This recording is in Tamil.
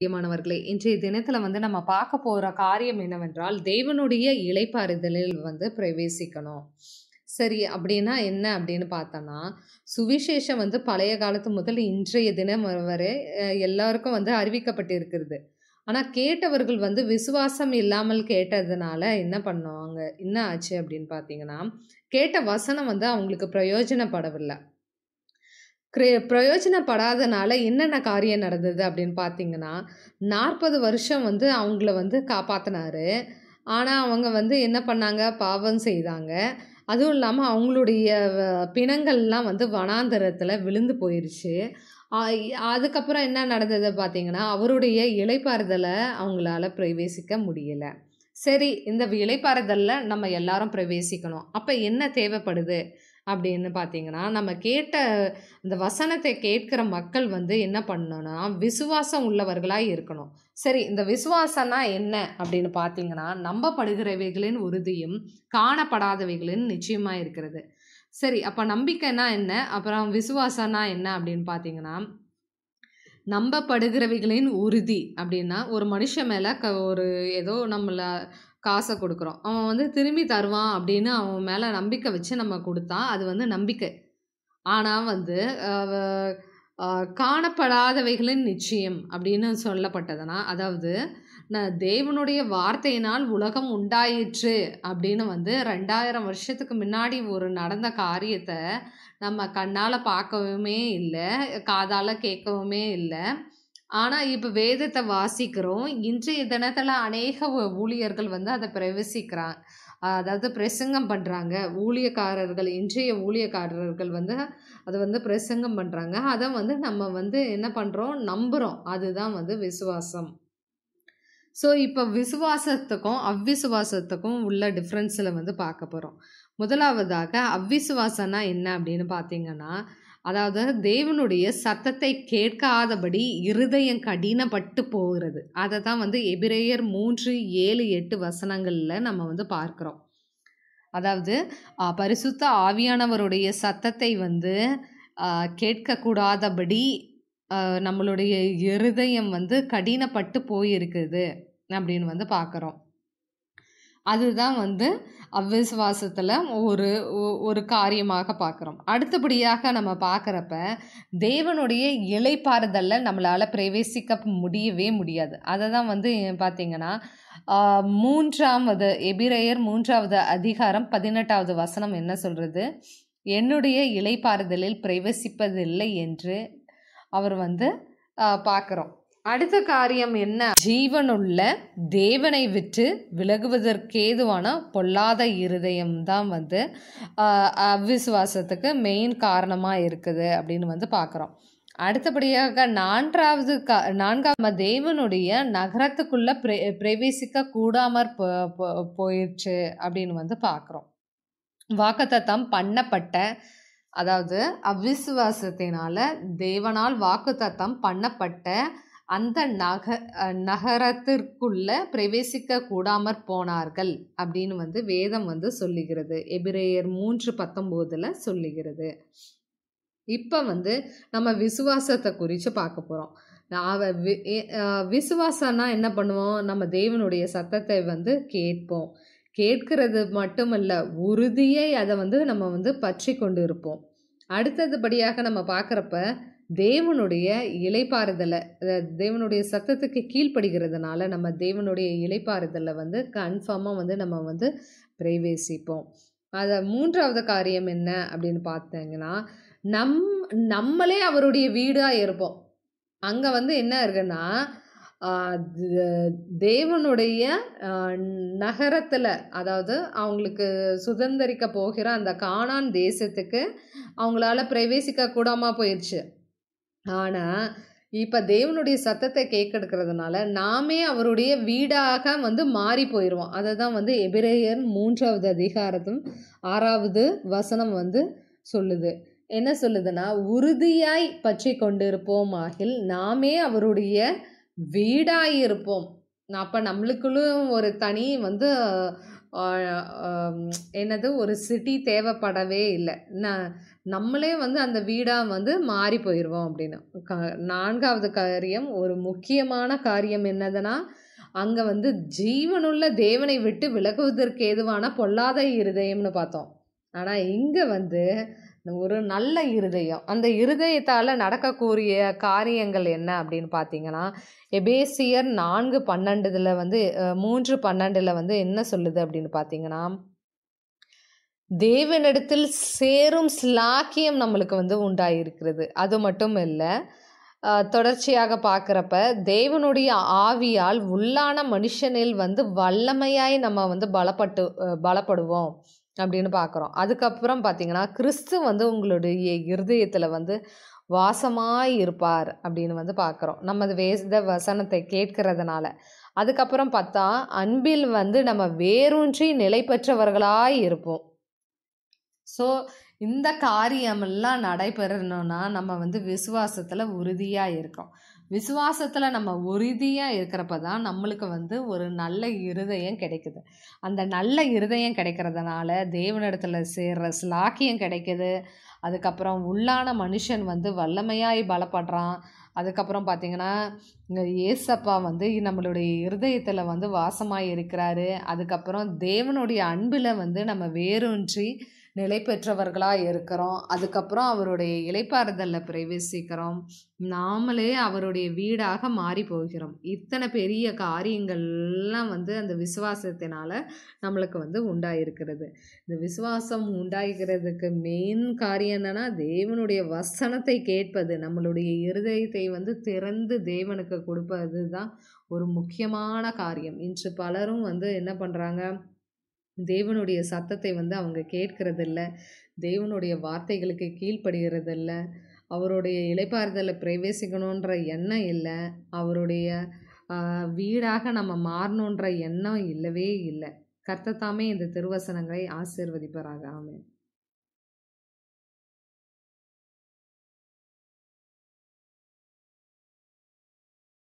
பிரியமானவர்களே, இன்றைய தினத்தில் வந்து நம்ம பார்க்க போகிற காரியம் என்னவென்றால், தேவனுடைய இலைப்பாறுதலில் வந்து பிரவேசிக்கணும். சரி அப்படின்னா என்ன அப்படின்னு பார்த்தோன்னா, சுவிசேஷம் வந்து பழைய காலத்து முதல் இன்றைய தினம் வரை எல்லாருக்கும் வந்து அறிவிக்கப்பட்டிருக்கிறது. ஆனால் கேட்டவர்கள் வந்து விசுவாசம் இல்லாமல் கேட்டதுனால என்ன பண்ணுவாங்க என்ன ஆச்சு அப்படின்னு பார்த்தீங்கன்னா, கேட்ட வசனம் வந்து அவங்களுக்கு பிரயோஜனப்படவில்லை பிரயோஜனப்படாதனால என்னென்ன காரியம் நடந்தது அப்படின்னு பார்த்தீங்கன்னா, 40 வருஷம் வந்து அவங்கள வந்து காப்பாற்றினாரு ஆனால் அவங்க வந்து என்ன பண்ணாங்க, பாவம் செய்தாங்க. அதுவும் இல்லாமல் அவங்களுடைய பிணங்கள்லாம் வந்து வனாந்தரத்தில் விழுந்து போயிடுச்சு அதுக்கப்புறம் என்ன நடந்தது பார்த்தீங்கன்னா, அவருடைய இலைப்பாறுதலை அவங்களால பிரவேசிக்க முடியலை. சரி இந்த இலைப்பாறுதலில் நம்ம எல்லாரும் பிரவேசிக்கணும். அப்போ என்ன தேவைப்படுது? அப்படின்னு பார்த்தீங்கன்னா, நம்ம கேட்ட இந்த வசனத்தை கேட்கிற மக்கள் வந்து என்ன பண்ணணும்னா, விசுவாசம் உள்ளவர்களாக இருக்கணும். சரி இந்த விசுவாசம்னா என்ன அப்படின்னு பார்த்தீங்கன்னா, நம்பப்படுகிறவைகளின் உறுதியும், காணப்படாதவைகளின் நிச்சயமாக இருக்கிறது. சரி அப்போ நம்பிக்கைனா என்ன? அப்புறம் விசுவாசம்னா என்ன அப்படின்னு பார்த்தீங்கன்னா, நம்பப்படுகிறவைகளின் உறுதி அப்படின்னா, ஒரு மனுஷன் மேலே க ஒரு ஏதோ நம்மளை காசை கொடுக்குறோம் அவன் வந்து திரும்பி தருவான் அப்படின்னு அவன் மேலே நம்பிக்கை வச்சு நம்ம கொடுத்தா அது வந்து நம்பிக்கை. ஆனால் வந்து காணப்படாதவைகளின் நிச்சயம் அப்படின்னு சொல்லப்பட்டதுன்னா அதாவது நான் தேவனுடைய வார்த்தையினால் உலகம் உண்டாயிற்று அப்படின்னு வந்து 2000 வருஷத்துக்கு முன்னாடி ஒரு நடந்த காரியத்தை நம்ம கண்ணால் பார்க்கவுமே இல்லை காதால் கேட்கவுமே இல்லை ஆனால் இப்போ வேதத்தை வாசிக்கிறோம். இன்றைய தினத்தில் அநேக ஊழியர்கள் வந்து அதை பிரவேசிக்கிறாங்க. அதாவது பிரசங்கம் பண்ணுறாங்க ஊழியக்காரர்கள் இன்றைய ஊழியக்காரர்கள் வந்து அதை வந்து பிரசங்கம் பண்ணுறாங்க அதை வந்து நம்ம வந்து என்ன பண்ணுறோம் நம்புகிறோம் அதுதான் வந்து விசுவாசம். ஸோ இப்போ விசுவாசத்துக்கும், அவ்விசுவாசத்துக்கும் உள்ள டிஃப்ரென்ஸில் வந்து பார்க்க போகிறோம் முதலாவதாக அவ்விசுவாசம்னா என்ன அப்படின்னு பார்த்தீங்கன்னா, அதாவது தேவனுடைய சத்தத்தை கேட்காதபடி இருதயம் கடினப்பட்டு போகிறது. அதை தான் வந்து எபிரேயர் மூன்று ஏழு எட்டு வசனங்களில் நம்ம வந்து பார்க்குறோம் அதாவது பரிசுத்த ஆவியானவருடைய சத்தத்தை வந்து கேட்கக்கூடாதபடி நம்மளுடைய இருதயம் வந்து கடினப்பட்டு போயிருக்குது அப்படின்னு வந்து பார்க்குறோம் அதுதான் வந்து அவ்விசுவாசத்தில் ஒரு ஒ ஒரு காரியமாக பார்க்குறோம். அடுத்தபடியாக நம்ம பார்க்குறப்ப தேவனுடைய இலைப்பாறுதலில் நம்மளால் பிரவேசிக்க முடியவே முடியாது. அதை தான் வந்து பார்த்திங்கன்னா மூன்றாவது எபிரேயர் மூன்றாவது அதிகாரம் 18வது வசனம் என்ன சொல்கிறது என்னுடைய இலைப்பாறுதலில் பிரவேசிப்பதில்லை என்று அவர் வந்து பார்க்குறோம். அடுத்த காரியம் என்ன? ஜீவனுள்ள தேவனை விட்டு விலகுவதற்கேதுவான பொல்லாத இருதயம் தான் வந்து அவிசுவாசத்துக்கு அவ்விசுவாசத்துக்கு மெயின் காரணமாக இருக்குது அப்படின்னு வந்து பார்க்குறோம் அடுத்தபடியாக நான்காவது க நான்காவது தேவனுடைய நகரத்துக்குள்ள பிரே பிரவேசிக்க கூடாமற் போ போயிருச்சு அப்படின்னு வந்து பார்க்குறோம் வாக்குத்தத்தம் பண்ணப்பட்ட அதாவது அவ்விசுவாசத்தினால தேவனால் வாக்குத்தத்தம் பண்ணப்பட்ட அந்த நக நகரத்திற்குள்ள பிரவேசிக்க கூடாமற் போனார்கள் அப்படின்னு வந்து வேதம் வந்து சொல்லுகிறது. எபிரேயர் மூன்று பத்தொம்போதில் சொல்லுகிறது. இப்போ வந்து நம்ம விசுவாசத்தை குறித்து பார்க்க போகிறோம் அவ வி விசுவாசம்னா என்ன பண்ணுவோம்? நம்ம தேவனுடைய சத்தத்தை வந்து கேட்போம். கேட்கிறது மட்டுமல்ல, உறுதியை அதை வந்து நம்ம வந்து பற்றி கொண்டு இருப்போம். அடுத்ததுபடியாக நம்ம பார்க்குறப்ப தேவனுடைய இளைப்பாறுதல தேவனுடைய சத்தத்துக்கு கீழ்ப்படிகிறதுனால, நம்ம தேவனுடைய இலைப்பாறுதலை வந்து கன்ஃபார்மாக வந்து நம்ம வந்து பிரவேசிப்போம். அதை மூன்றாவது காரியம் என்ன அப்படின்னு பார்த்தீங்கன்னா, நம் நம்மளே அவருடைய வீடாக இருப்போம். அங்கே வந்து என்ன இருக்குன்னா, தேவனுடைய நகரத்தில் அதாவது அவங்களுக்கு சுதந்தரிக்க போகிற அந்த காணான் தேசத்துக்கு அவங்களால பிரவேசிக்க கூடாமல் போயிடுச்சு ஆனால் இப்போ தேவனுடைய சத்தத்தை கேட்கெடுக்கிறதுனால நாமே அவருடைய வீடாக வந்து மாறி போயிடுவோம் அதை தான் வந்து எபிரேயர் மூன்றாவது அதிகாரத்தும் ஆறாவது வசனம் வந்து சொல்லுது. என்ன சொல்லுதுன்னா, உறுதியாய் பற்றி கொண்டிருப்போம் ஆகில் நாமே அவருடைய வீடாயிருப்போம் இருப்போம். நம்மளுக்குள்ளும் ஒரு தனி வந்து என்னது ஒரு சிட்டி தேவைப்படவே இல்லை ந நம்மளே வந்து அந்த வீடாக வந்து மாறி போயிடுவோம் அப்படின்னு. க நான்காவது காரியம் ஒரு முக்கியமான காரியம் என்னதுன்னா அங்கே வந்து ஜீவனுள்ள தேவனை விட்டு விலகுவதற்கு ஏதுவான பொல்லாத இருதயம்னு பார்த்தோம். ஆனால் இங்கே வந்து ஒரு நல்ல இருதயம். அந்த இருதயத்தால் நடக்கக்கூடிய காரியங்கள் என்ன அப்படின்னு பார்த்தீங்கன்னா எபேசியர் நான்கு பன்னெண்டுல வந்து மூன்று பன்னெண்டில் வந்து என்ன சொல்லுது அப்படின்னு பார்த்தீங்கன்னா தேவனிடத்தில் சேரும் ஸ்லாக்கியம் நம்மளுக்கு வந்து உண்டாயிருக்கிறது. அது மட்டும் இல்லை தொடர்ச்சியாக பார்க்குறப்ப தேவனுடைய ஆவியால் உள்ளான மனுஷனில் வந்து வல்லமையாய் நம்ம வந்து பலப்பட்டு பலப்படுவோம் அப்படின்னு பார்க்குறோம். அதுக்கப்புறம் பார்த்தீங்கன்னா கிறிஸ்து வந்து உங்களுடைய இருதயத்தில் வந்து வாசமாய் இருப்பார் அப்படின்னு வந்து பார்க்குறோம். நமது வேத வசனத்தை கேட்கறதுனால. அதுக்கப்புறம் பார்த்தா அன்பில் வந்து நம்ம வேரூன்றி நிலை பெற்றவர்களாய் இருப்போம். ஸோ இந்த காரியமெல்லாம் நடைபெறணும்னா நம்ம வந்து விசுவாசத்தில் உறுதியாக இருக்கோம். விசுவாசத்தில் நம்ம உறுதியாக இருக்கிறப்ப தான் நம்மளுக்கு வந்து ஒரு நல்ல இருதயம் கிடைக்குது. அந்த நல்ல இருதயம் கிடைக்கிறதுனால தேவனிடத்தில் சேர்கிற ஸ்லாக்கியம் கிடைக்குது. அதுக்கப்புறம் உள்ளான மனுஷன் வந்து வல்லமையாய் பலப்படுறான். அதுக்கப்புறம் பார்த்திங்கன்னா இங்க ஏசப்பா வந்து நம்மளுடைய இருதயத்தில் வந்து வாசமாக இருக்கிறாரு. அதுக்கப்புறம் தேவனுடைய அன்பில் வந்து நம்ம வேரூன்றி நிலை பெற்றவர்களாக இருக்கிறோம். அதுக்கப்புறம் அவருடைய இலைப்பாறுதலில் பிரவேசிக்கிறோம். நாமளே அவருடைய வீடாக மாறி போகிறோம். இத்தனை பெரிய காரியங்கள்லாம் வந்து அந்த விசுவாசத்தினால நம்மளுக்கு வந்து உண்டாயிருக்கிறது. இந்த விசுவாசம் உண்டாகிறதுக்கு மெயின் காரியம் என்னன்னா தேவனுடைய வசனத்தை கேட்பது நம்மளுடைய இருதயத்தை வந்து திறந்து தேவனுக்கு கொடுப்பது தான் ஒரு முக்கியமான காரியம். இன்று பலரும் வந்து என்ன பண்ணுறாங்க தேவனுடைய சத்தத்தை வந்து அவங்க கேட்கறதில்ல. தேவனுடைய வார்த்தைகளுக்கு கீழ்ப்படுகிறதில்ல. அவருடைய இலைப்பாறுதலில் பிரவேசிக்கணுன்ற எண்ணம் இல்லை. அவருடைய வீடாக நம்ம மாறணுன்ற எண்ணம் இல்லவே இல்லை. கர்த்தத்தாமே இந்த திருவசனங்களை ஆசீர்வதிப்பாராக. ஆமென்.